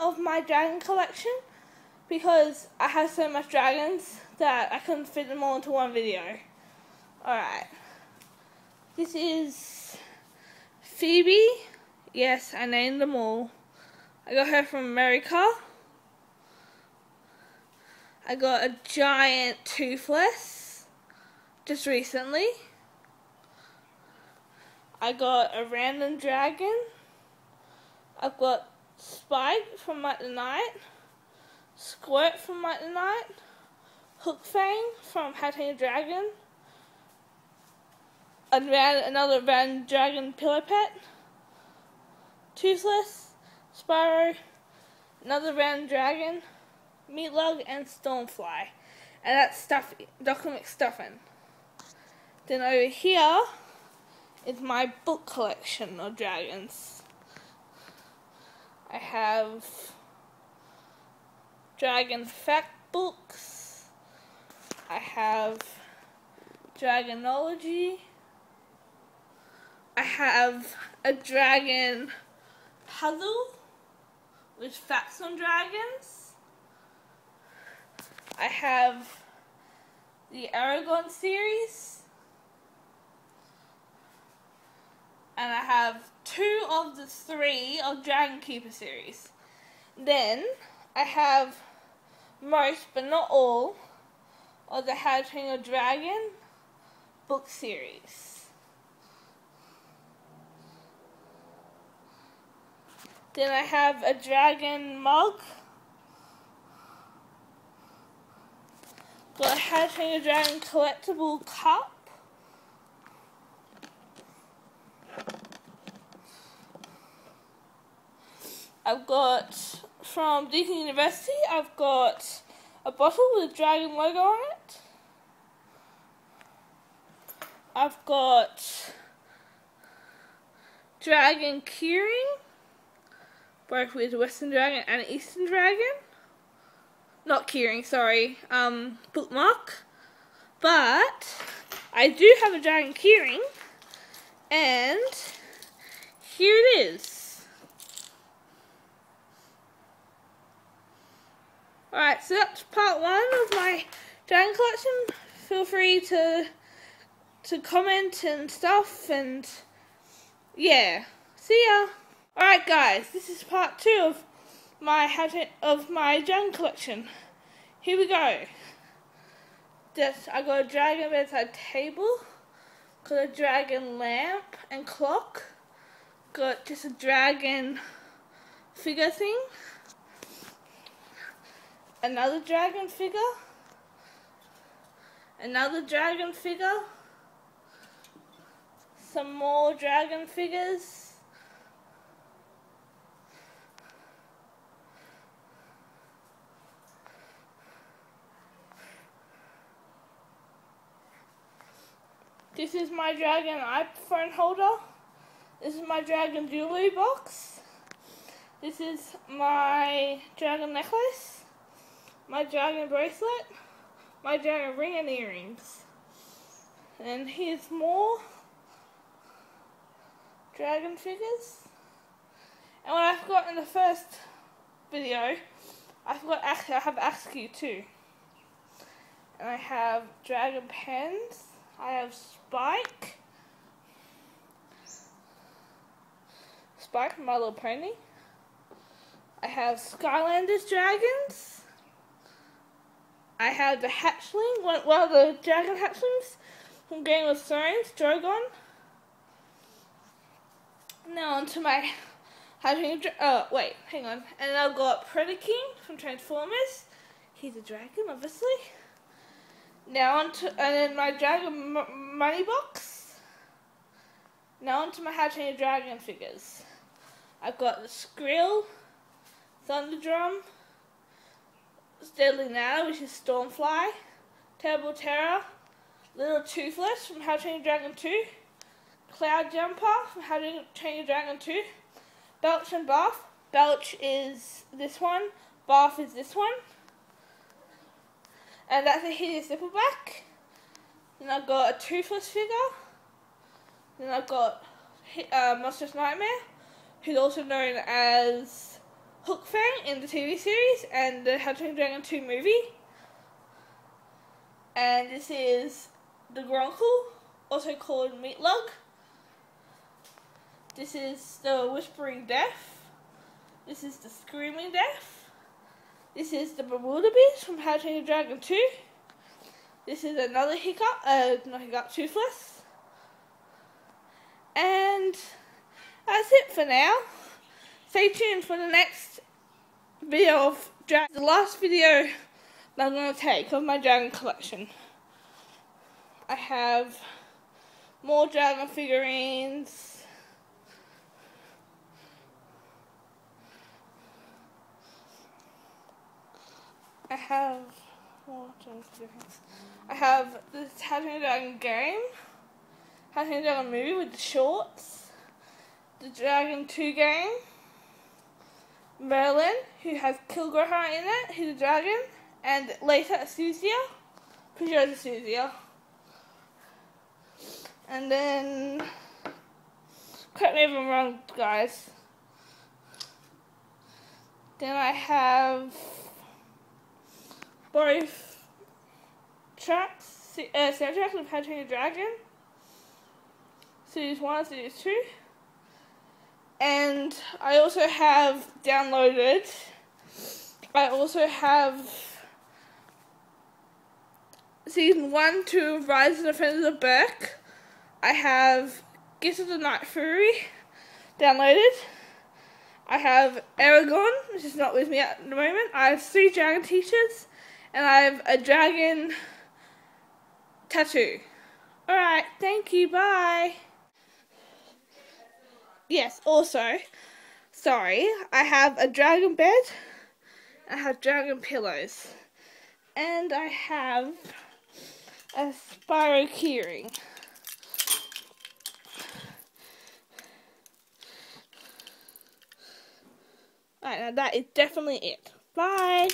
of my dragon collection because I have so much dragons that I couldn't fit them all into one video. Alright. This is Phoebe. Yes, I named them all. I got her from America. I got a giant toothless just recently. I got a random dragon. I've got Spike from Might the Night, Squirt from Might the Night, Hookfang from How to Dragon, another random dragon pillow pet, Toothless, Spyro, another random dragon, Meatlug, and Stormfly. And that's Stuffy, Dr. McStuffin. Then over here is my book collection of dragons. I have dragon fact books. I have dragonology. I have a dragon puzzle with facts on dragons. I have the Eragon series. and I have two of the three of Dragon Keeper series. Then I have most, but not all, of the How to Train Your Dragon book series. Then I have a dragon mug. Got a How to Train Your Dragon collectible cup. I've got from Deakin University, I've got a bottle with a dragon logo on it. I've got dragon keyring, both with Western Dragon and Eastern Dragon. Not keyring, sorry, um, bookmark. But I do have a dragon keyring, and here it is. Alright, so that's part one of my dragon collection. Feel free to to comment and stuff and yeah. See ya. Alright guys, this is part two of my of my dragon collection. Here we go. Just I got a dragon bedside table, got a dragon lamp and clock, got just a dragon figure thing another dragon figure, another dragon figure, some more dragon figures. This is my dragon iPhone holder. This is my dragon jewelry box. This is my dragon necklace my dragon bracelet, my dragon ring and earrings. And here's more dragon figures. And what I forgot in the first video, I forgot actually I have Askew too. And I have dragon pens. I have Spike. Spike My Little Pony. I have Skylanders dragons. I have the hatchling, one, one of the dragon hatchlings from Game of Thrones, Drogon. Now onto my hatchling. Oh wait, hang on. And I've got Predaking from Transformers. He's a dragon, obviously. Now onto and then my dragon money box. Now onto my hatchling dragon figures. I've got the Skrill, Thunderdrum. Deadly Nadder, which is Stormfly, Terrible Terror, Little Toothless from How to Train Your Dragon 2, Cloudjumper from How to Train Your Dragon 2, Belch and Barf. Belch is this one, Barf is this one. And that's a hideous Zippleback. Then I've got a Toothless figure. Then I've got uh, Monstrous Nightmare, who's also known as Hook in the TV series and the How to Train Dragon 2 movie. And this is the Gronkle, also called Meatlug. This is the Whispering Death. This is the Screaming Death. This is the Bewilderbeast from How to Train Dragon 2. This is another Hiccup, uh, not Hiccup, Toothless. And that's it for now. Stay tuned for the next video of Dragon, the last video that I'm going to take of my Dragon collection. I have more Dragon figurines. I have more Dragon figurines. I have the How Dragon game, How Dragon movie with the shorts, the Dragon 2 game, Merlin, who has Kilgharrah in it, who's a dragon, and later Azusia, pretty sure it's. And then, correct me if I'm wrong, guys. Then I have both tracks, uh, soundtracks of How Your Dragon, Series 1 and Series 2. And I also have downloaded, I also have season 1 to Rise of the Friends of Berk. I have Gift of the Night Fury downloaded. I have Aragorn, which is not with me at the moment. I have three dragon t-shirts, and I have a dragon tattoo. Alright, thank you, bye yes, also, sorry, I have a dragon bed, I have dragon pillows, and I have a Spyro keyring. Alright, now that is definitely it. Bye!